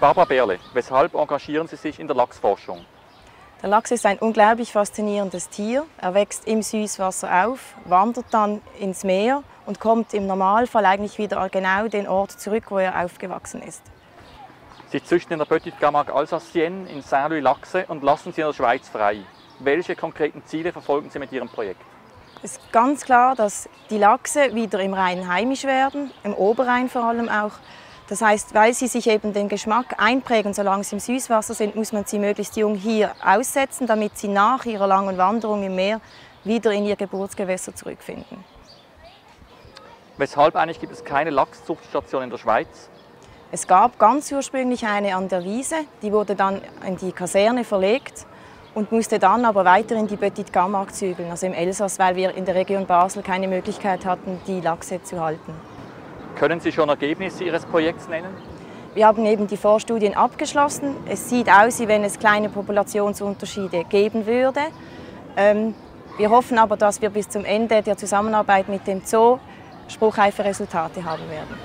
Barbara Berle, weshalb engagieren Sie sich in der Lachsforschung? Der Lachs ist ein unglaublich faszinierendes Tier. Er wächst im Süßwasser auf, wandert dann ins Meer und kommt im Normalfall eigentlich wieder genau den Ort zurück, wo er aufgewachsen ist. Sie züchten in der Petite Camargue Alsacienne in Saint-Louis Lachse und lassen sie in der Schweiz frei. Welche konkreten Ziele verfolgen Sie mit Ihrem Projekt? Es ist ganz klar, dass die Lachse wieder im Rhein heimisch werden, im Oberrhein vor allem auch. Das heißt, weil sie sich eben den Geschmack einprägen, solange sie im Süßwasser sind, muss man sie möglichst jung hier aussetzen, damit sie nach ihrer langen Wanderung im Meer wieder in ihr Geburtsgewässer zurückfinden. Weshalb eigentlich gibt es keine Lachszuchtstation in der Schweiz? Es gab ganz ursprünglich eine an der Wiese, die wurde dann in die Kaserne verlegt und musste dann aber weiter in die Petite Camargue zügeln, also im Elsass, weil wir in der Region Basel keine Möglichkeit hatten, die Lachse zu halten. Können Sie schon Ergebnisse Ihres Projekts nennen? Wir haben eben die Vorstudien abgeschlossen. Es sieht aus, wie wenn es kleine Populationsunterschiede geben würde. Ähm, wir hoffen aber, dass wir bis zum Ende der Zusammenarbeit mit dem Zoo spruchreife Resultate haben werden.